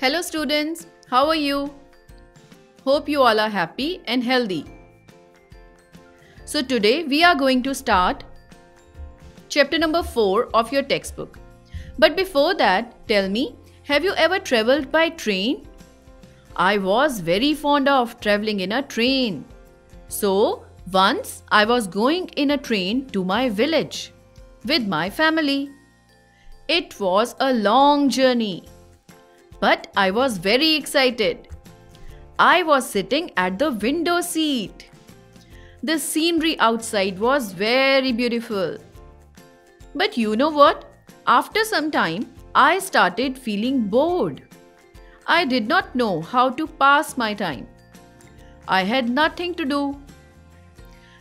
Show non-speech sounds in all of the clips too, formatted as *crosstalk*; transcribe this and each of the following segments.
Hello students, how are you? Hope you all are happy and healthy. So today we are going to start chapter number 4 of your textbook. But before that, tell me, have you ever traveled by train? I was very fond of traveling in a train. So, once I was going in a train to my village with my family. It was a long journey, but I was very excited. I was sitting at the window seat. The scenery outside was very beautiful. But you know what? After some time, I started feeling bored. I did not know how to pass my time. I had nothing to do.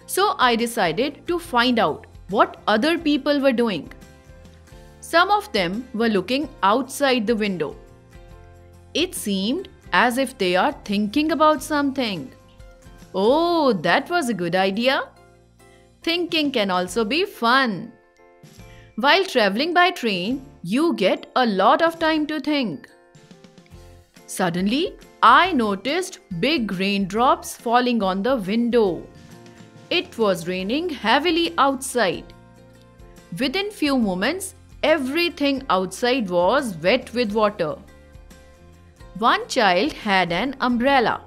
So I decided to find out what other people were doing. Some of them were looking outside the window. It seemed as if they are thinking about something. Oh, that was a good idea. Thinking can also be fun. While traveling by train, you get a lot of time to think. Suddenly, I noticed big raindrops falling on the window. It was raining heavily outside. Within few moments, everything outside was wet with water. One child had an umbrella,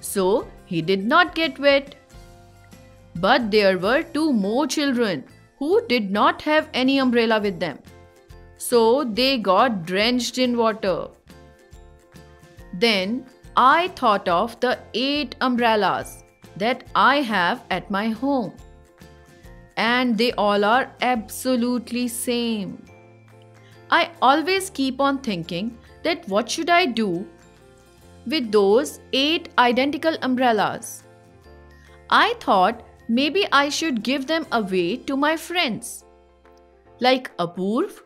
so he did not get wet. But there were two more children who did not have any umbrella with them, so they got drenched in water. Then I thought of the eight umbrellas that I have at my home. And they all are absolutely same. I always keep on thinking that what should I do with those 8 identical umbrellas? I thought maybe I should give them away to my friends. Like Apurv,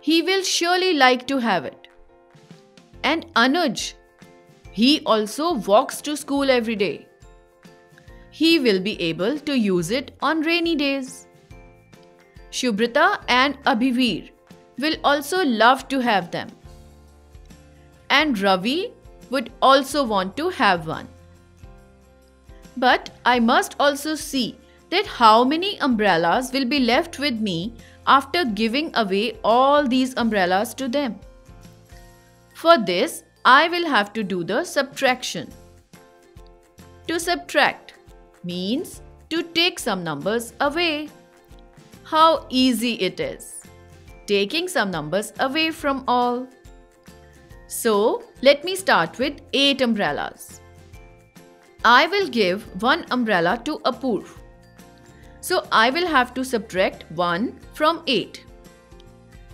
he will surely like to have it. And Anuj, he also walks to school every day he will be able to use it on rainy days. Shubhrita and Abhivir will also love to have them. And Ravi would also want to have one. But I must also see that how many umbrellas will be left with me after giving away all these umbrellas to them. For this, I will have to do the subtraction. To subtract, means to take some numbers away. How easy it is. Taking some numbers away from all. So, let me start with 8 umbrellas. I will give one umbrella to Apurv. So, I will have to subtract 1 from 8.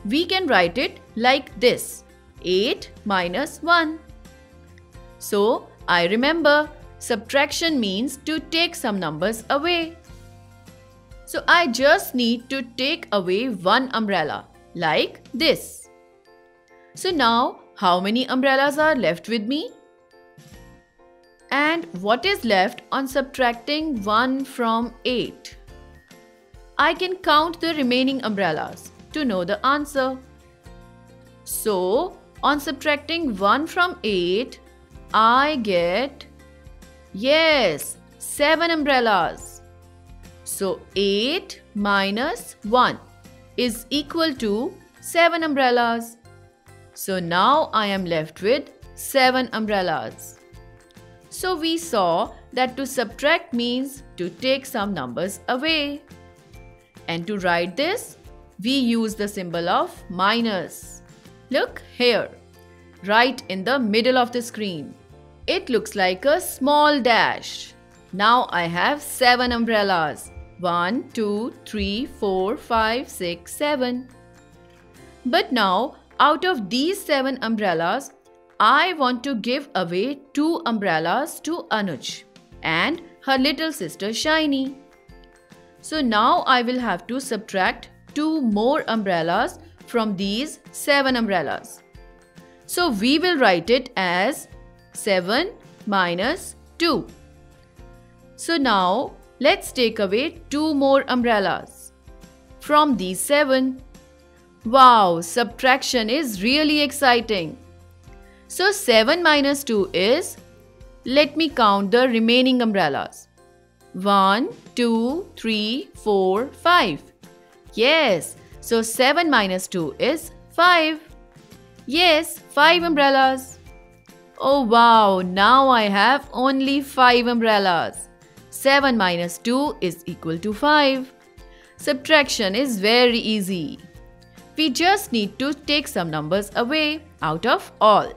We can write it like this 8 minus 1. So, I remember Subtraction means to take some numbers away. So I just need to take away one umbrella like this. So now how many umbrellas are left with me? And what is left on subtracting 1 from 8? I can count the remaining umbrellas to know the answer. So, on subtracting 1 from 8, I get Yes, 7 umbrellas. So 8 minus 1 is equal to 7 umbrellas. So now I am left with 7 umbrellas. So we saw that to subtract means to take some numbers away. And to write this, we use the symbol of minus. Look here, right in the middle of the screen. It looks like a small dash. Now I have 7 umbrellas. 1, 2, 3, 4, 5, 6, 7. But now, out of these 7 umbrellas, I want to give away 2 umbrellas to Anuj and her little sister Shiny. So now I will have to subtract 2 more umbrellas from these 7 umbrellas. So we will write it as 7 minus 2. So now let's take away 2 more umbrellas. From these 7. Wow, subtraction is really exciting. So 7 minus 2 is, let me count the remaining umbrellas. 1, 2, 3, 4, 5. Yes, so 7 minus 2 is 5. Yes, 5 umbrellas. Oh wow, now I have only 5 umbrellas. 7 minus 2 is equal to 5. Subtraction is very easy. We just need to take some numbers away out of all.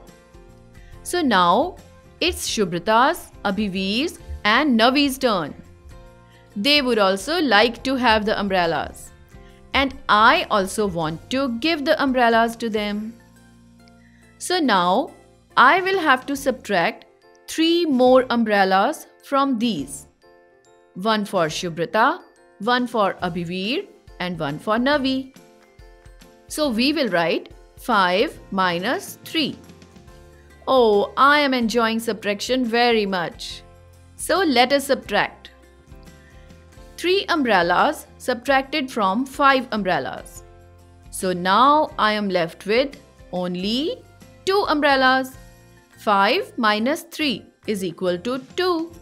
So now it's Shubhrata's, Abhiveer's and Navi's turn. They would also like to have the umbrellas. And I also want to give the umbrellas to them. So now I will have to subtract 3 more umbrellas from these. One for Shubhrata, one for Abhiveer and one for Navi. So we will write 5 minus 3. Oh, I am enjoying subtraction very much. So let us subtract. 3 umbrellas subtracted from 5 umbrellas. So now I am left with only 2 umbrellas. 5 minus 3 is equal to 2.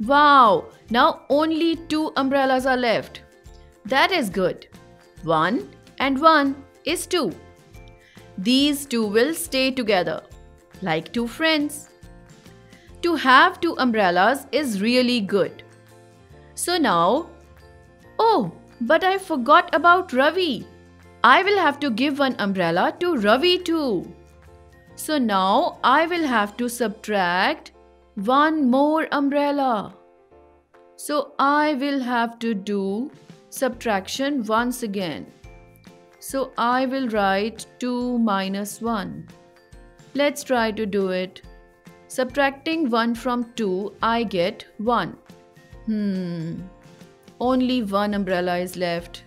Wow, now only 2 umbrellas are left. That is good. 1 and 1 is 2. These two will stay together like two friends. To have two umbrellas is really good. So now, oh, but I forgot about Ravi. I will have to give one umbrella to Ravi too. So now I will have to subtract one more umbrella. So I will have to do subtraction once again. So I will write 2 minus 1. Let's try to do it. Subtracting 1 from 2, I get 1. Hmm. Only one umbrella is left.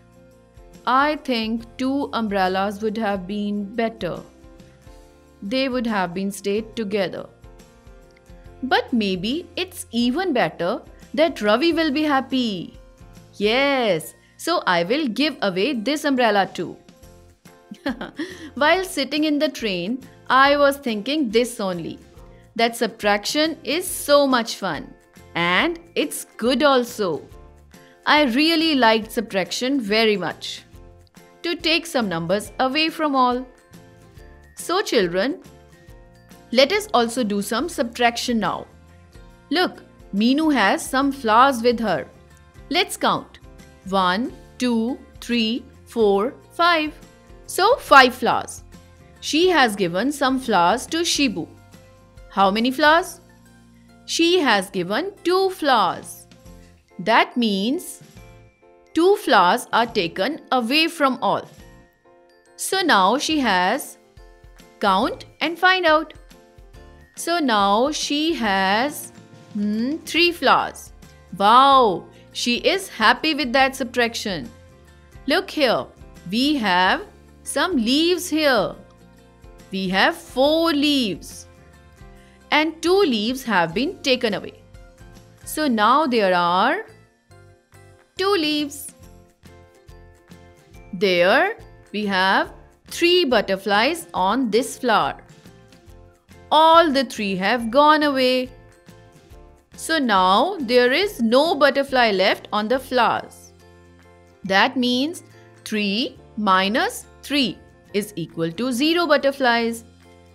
I think two umbrellas would have been better. They would have been stayed together. But maybe it's even better that Ravi will be happy. Yes, so I will give away this umbrella too. *laughs* While sitting in the train, I was thinking this only that subtraction is so much fun and it's good also. I really liked subtraction very much. To take some numbers away from all. So, children, let us also do some subtraction now. Look, Minu has some flowers with her. Let's count 1, 2, 3, 4, 5. So, 5 flowers. She has given some flowers to Shibu. How many flowers? She has given 2 flowers. That means 2 flowers are taken away from all. So now she has count and find out. So now she has hmm, 3 flowers. Wow, she is happy with that subtraction. Look here, we have some leaves here. We have four leaves. And two leaves have been taken away. So now there are two leaves. There we have three butterflies on this flower. All the three have gone away. So now there is no butterfly left on the flowers. That means 3 minus 3 is equal to 0 butterflies.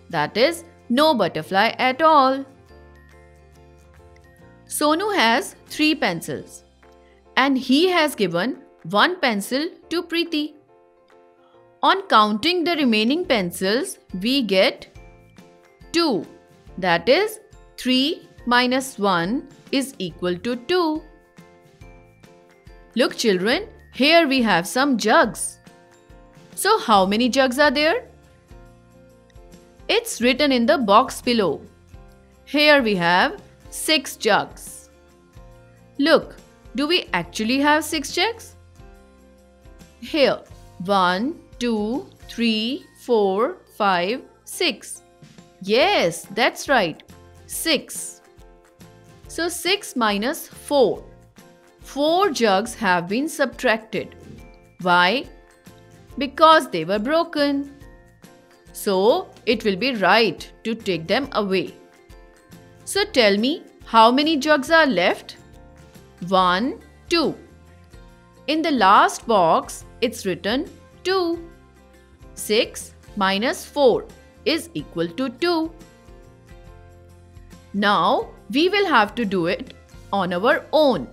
That is no butterfly at all. Sonu has 3 pencils and he has given 1 pencil to Preeti. On counting the remaining pencils, we get 2. That is 3 minus 1 is equal to 2. Look children, here we have some jugs. So how many jugs are there? It's written in the box below. Here we have 6 jugs. Look, do we actually have 6 jugs? Here, 1, 2, 3, 4, 5, 6. Yes, that's right, 6. So 6 minus 4. 4 jugs have been subtracted. Why? Because they were broken. So it will be right to take them away. So tell me how many jugs are left? 1, 2. In the last box, it's written 2. 6 minus 4 is equal to 2. Now, we will have to do it on our own.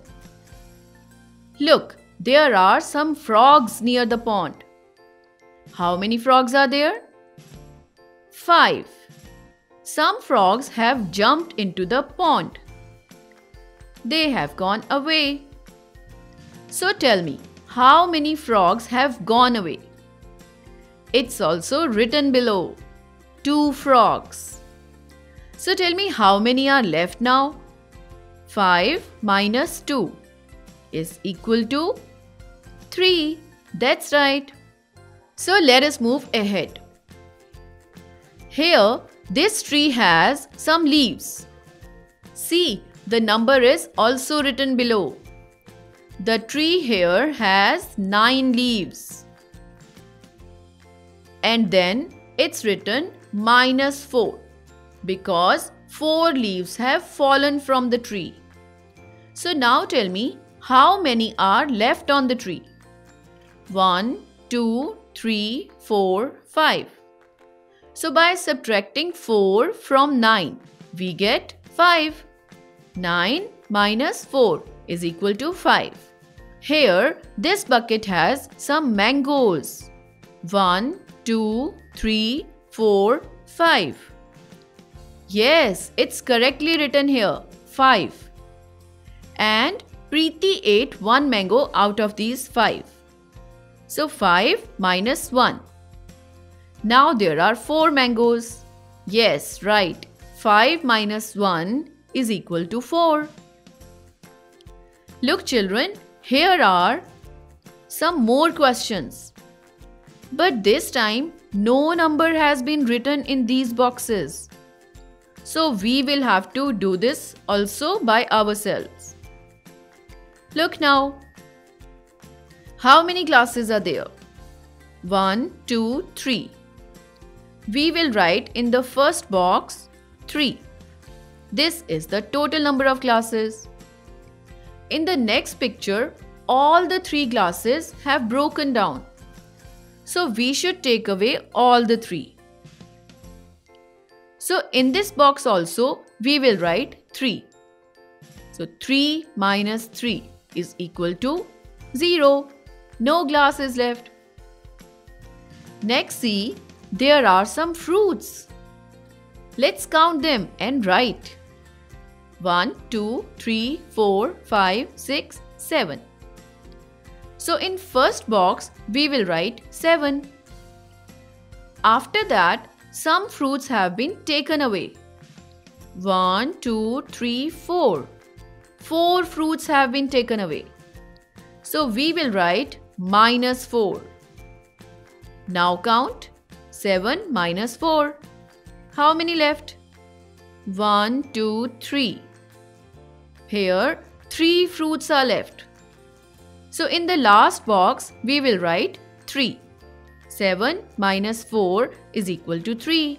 Look, there are some frogs near the pond. How many frogs are there? 5. Some frogs have jumped into the pond. They have gone away. So tell me, how many frogs have gone away? It's also written below. Two frogs. So tell me how many are left now? 5 minus 2 is equal to 3. That's right. So let us move ahead. Here, this tree has some leaves. See, the number is also written below. The tree here has 9 leaves. And then it's written minus 4 because 4 leaves have fallen from the tree. So now tell me how many are left on the tree? 1, 2, 3, 4, 5. So by subtracting 4 from 9, we get 5. 9 minus 4 is equal to 5. Here, this bucket has some mangoes. 1, 2, 3, 4, 5. Yes, it's correctly written here, 5. And Preeti ate one mango out of these 5. So 5 minus 1. Now there are 4 mangoes. Yes, right. 5 minus 1 is equal to 4. Look children, here are some more questions. But this time, no number has been written in these boxes. So we will have to do this also by ourselves. Look now. How many glasses are there? 1, 2, 3. We will write in the first box 3. This is the total number of glasses. In the next picture, all the three glasses have broken down. So we should take away all the three. So in this box also, we will write 3. So 3 minus 3 is equal to 0. No glasses left. Next see, there are some fruits. Let's count them and write. 1, 2, 3, 4, 5, 6, 7. So in first box, we will write 7. After that, some fruits have been taken away. 1, 2, 3, 4. 4 fruits have been taken away. So we will write minus 4. Now count 7 minus 4. How many left? 1, 2, 3. Here, 3 fruits are left. So in the last box, we will write 3. 7 minus 4 is equal to 3.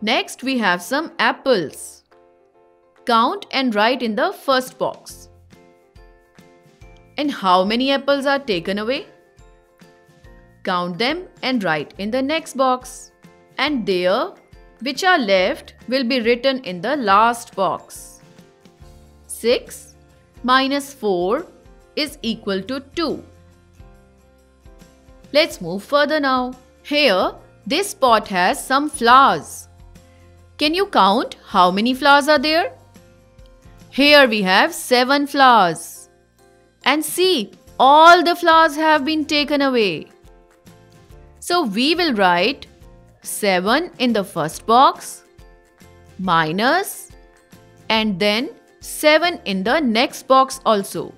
Next, we have some apples. Count and write in the first box. And how many apples are taken away? Count them and write in the next box. And there, which are left, will be written in the last box. 6 minus 4 is equal to 2. Let's move further now. Here, this pot has some flowers. Can you count how many flowers are there? Here we have 7 flowers. And see, all the flowers have been taken away. So we will write 7 in the first box, minus, and then 7 in the next box also.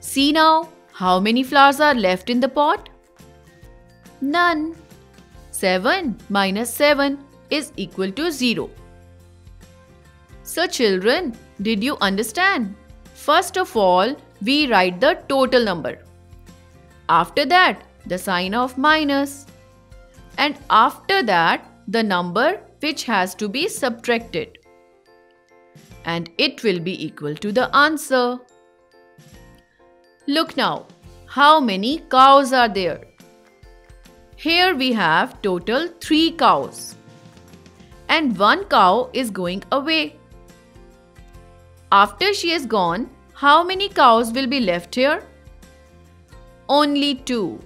See now how many flowers are left in the pot? None. 7 minus 7 is equal to 0. So children, did you understand? First of all, we write the total number. After that, the sign of minus. and after that the number which has to be subtracted. And it will be equal to the answer. Look now, how many cows are there? Here we have total 3 cows. And one cow is going away. After she is gone, how many cows will be left here? Only 2.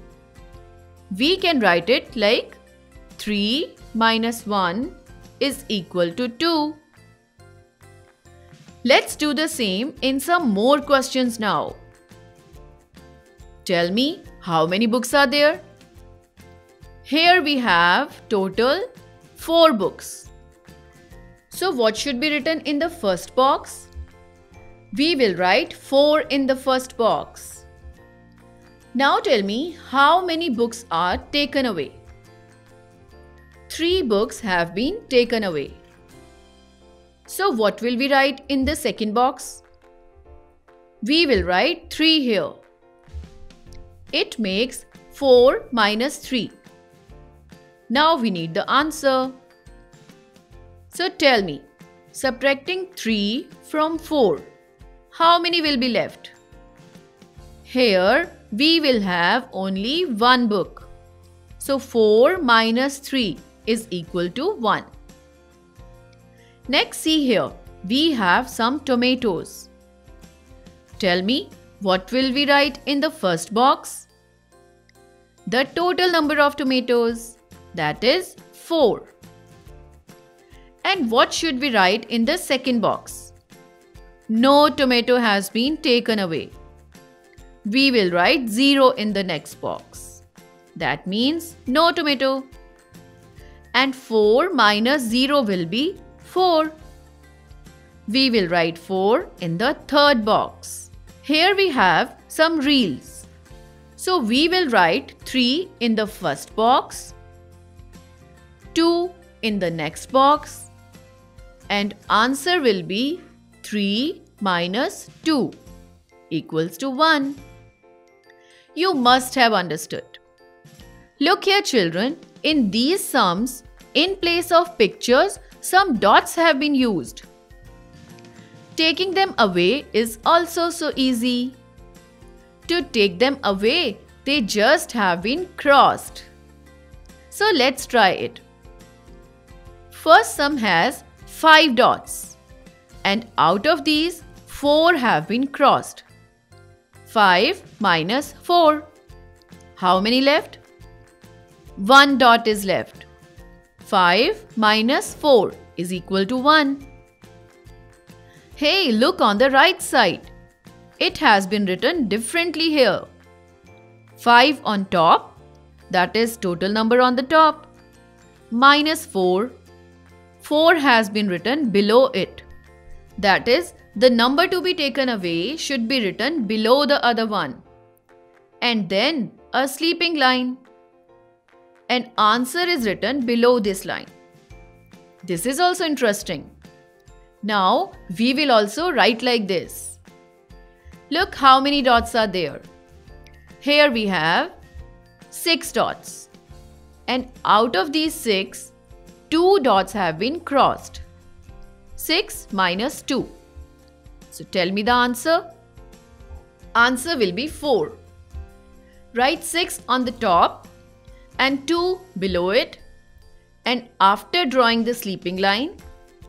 We can write it like 3 minus 1 is equal to 2. Let's do the same in some more questions now. Tell me how many books are there? Here we have total 4 books. So what should be written in the first box? We will write 4 in the first box. Now tell me how many books are taken away. 3 books have been taken away. So what will we write in the second box? We will write 3 here. It makes 4 minus 3. Now we need the answer. So tell me, subtracting 3 from 4, how many will be left? Here we will have only one book. So 4 minus 3 is equal to 1. Next see here, we have some tomatoes. Tell me, what will we write in the first box? The total number of tomatoes, that is 4. And what should we write in the second box? No tomato has been taken away. We will write 0 in the next box. That means no tomato. And 4 minus 0 will be 4. We will write 4 in the third box. Here we have some reels. So we will write 3 in the first box, 2 in the next box and answer will be 3 minus 2 equals to 1. You must have understood. Look here children, in these sums, in place of pictures, some dots have been used. Taking them away is also so easy. To take them away, they just have been crossed. So let's try it. First sum has 5 dots and out of these 4 have been crossed. 5 minus 4. How many left? 1 dot is left. 5 minus 4 is equal to 1. Hey, look on the right side. It has been written differently here. 5 on top, that is total number on the top. Minus 4. 4 has been written below it. That is, the number to be taken away should be written below the other one. And then a sleeping line. An answer is written below this line. This is also interesting. Now we will also write like this. Look how many dots are there. Here we have 6 dots. And out of these 6, 2 dots have been crossed. 6 minus 2. So tell me the answer. Answer will be 4. Write 6 on the top and 2 below it. And after drawing the sleeping line,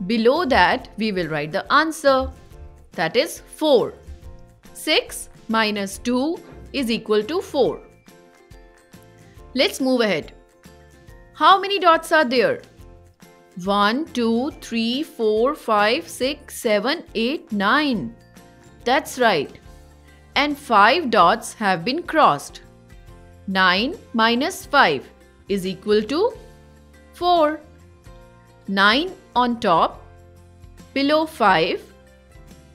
Below that, we will write the answer. That is 4. 6 minus 2 is equal to 4. Let's move ahead. How many dots are there? 1, 2, 3, 4, 5, 6, 7, 8, 9. That's right. And 5 dots have been crossed. 9 minus 5 is equal to 4. 9 on top, below 5,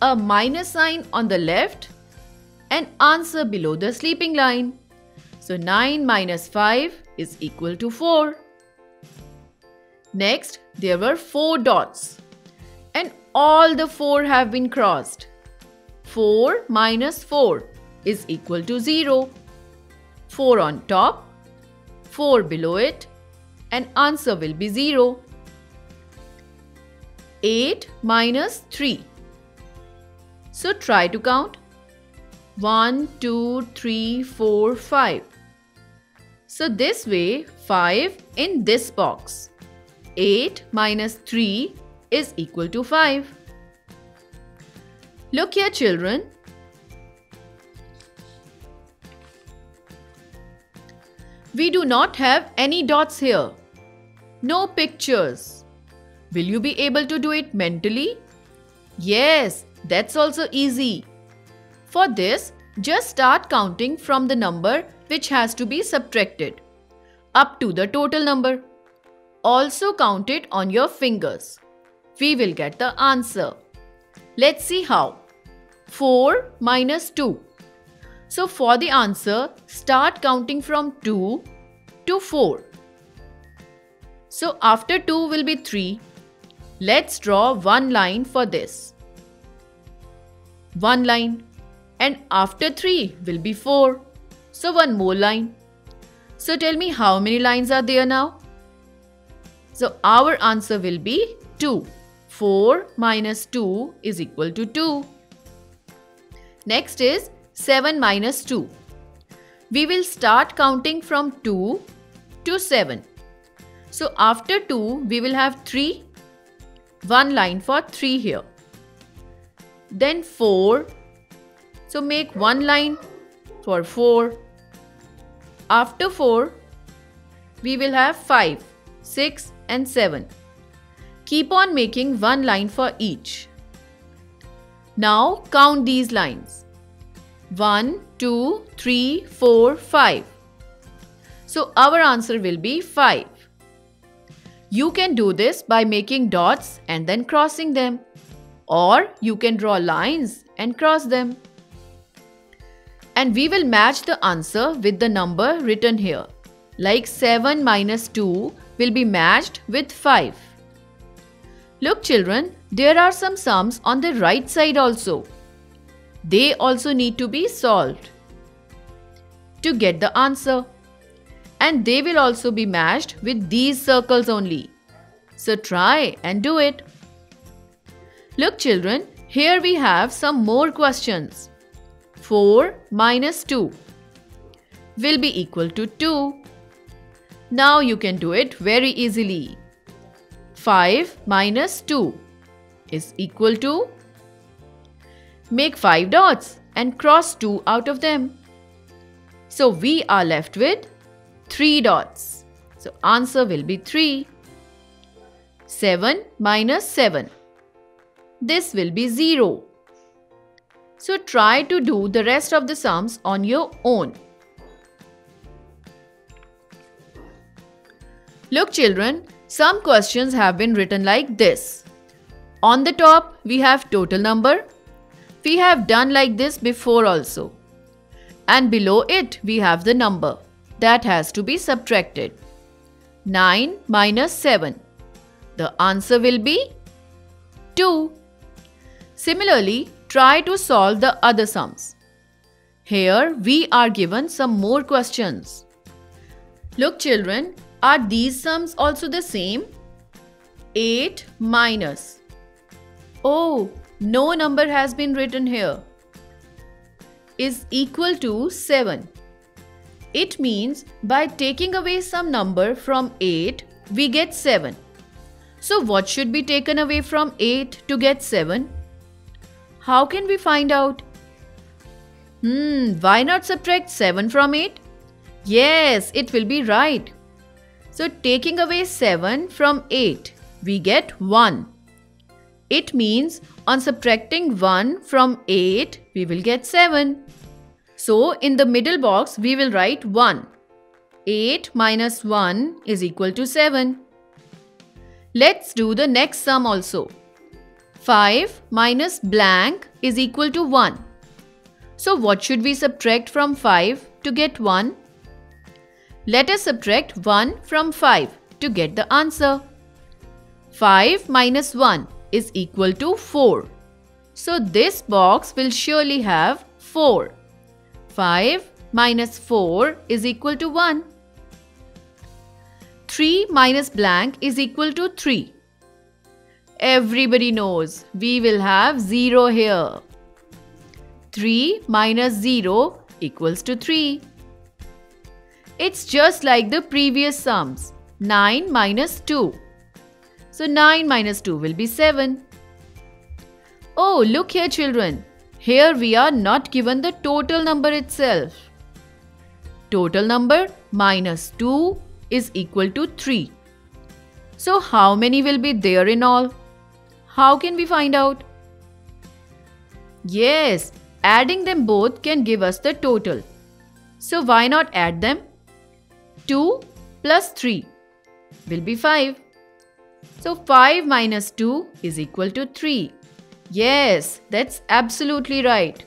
a minus sign on the left, and answer below the sleeping line. So 9 minus 5 is equal to 4. Next, there were 4 dots and all the 4 have been crossed. 4 minus 4 is equal to 0. 4 on top, 4 below it, and answer will be 0. 8 minus 3. So try to count. 1, 2, 3, 4, 5. So this way 5 in this box. 8 minus 3 is equal to 5. Look here children. We do not have any dots here. No pictures. Will you be able to do it mentally? Yes, that's also easy. For this, just start counting from the number which has to be subtracted up to the total number. Also count it on your fingers. We will get the answer. Let's see how. 4 minus 2. So for the answer, start counting from 2 to 4. So after 2 will be 3. Let's draw one line for this. One line. And after 3 will be 4. So one more line. So tell me how many lines are there now? So our answer will be 2. 4 minus 2 is equal to 2. Next is 7 minus 2. We will start counting from 2 to 7. So after 2, we will have 3. One line for 3 here. Then 4. So make one line for 4. After 4, we will have 5, 6 and 7. Keep on making one line for each. Now count these lines. 1, 2, 3, 4, 5. So our answer will be 5. You can do this by making dots and then crossing them. Or you can draw lines and cross them. And we will match the answer with the number written here. Like 7 minus 2 will be matched with 5. Look children, there are some sums on the right side also. They also need to be solved to get the answer. And they will also be matched with these circles only. So try and do it. Look children, here we have some more questions. 4 minus 2 will be equal to 2. Now you can do it very easily. 5 minus 2 is equal to Make 5 dots and cross 2 out of them. So we are left with 3 dots. So answer will be 3. 7 minus 7. This will be 0. So try to do the rest of the sums on your own. Look children, some questions have been written like this. On the top, we have total number. We have done like this before also. And below it, we have the number that has to be subtracted. 9 minus 7. The answer will be 2. Similarly, try to solve the other sums. Here we are given some more questions. Look children, are these sums also the same? 8 minus. Oh, no number has been written here. Is equal to 7. It means by taking away some number from 8, we get 7. So what should be taken away from 8 to get 7? How can we find out? Hmm, why not subtract 7 from 8? Yes, it will be right. So taking away 7 from 8, we get 1. It means on subtracting 1 from 8, we will get 7. So in the middle box, we will write 1. 8 minus 1 is equal to 7. Let's do the next sum also. 5 minus blank is equal to 1. So what should we subtract from 5 to get 1? Let us subtract 1 from 5 to get the answer. 5 minus 1 is equal to 4. So this box will surely have 4. 5 minus 4 is equal to 1. 3 minus blank is equal to 3. Everybody knows we will have 0 here. 3 minus 0 equals to 3. It's just like the previous sums 9 minus 2. So 9 minus 2 will be 7. Oh, look here children. Here we are not given the total number itself. Total number minus 2 is equal to 3. So how many will be there in all? How can we find out? Yes, adding them both can give us the total. So why not add them? 2 plus 3 will be 5. So 5 minus 2 is equal to 3. Yes, that's absolutely right.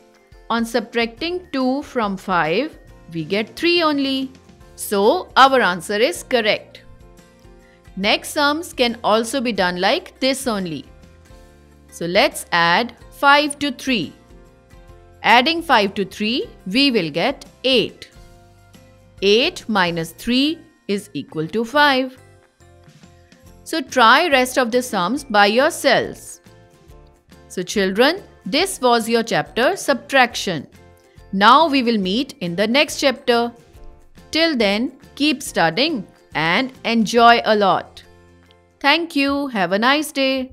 On subtracting 2 from 5, we get 3 only. So, our answer is correct. Next sums can also be done like this only. So, let's add 5 to 3. Adding 5 to 3, we will get 8. 8 minus 3 is equal to 5. So, try rest of the sums by yourselves. So, children, this was your chapter Subtraction. Now we will meet in the next chapter. Till then, keep studying and enjoy a lot. Thank you. Have a nice day.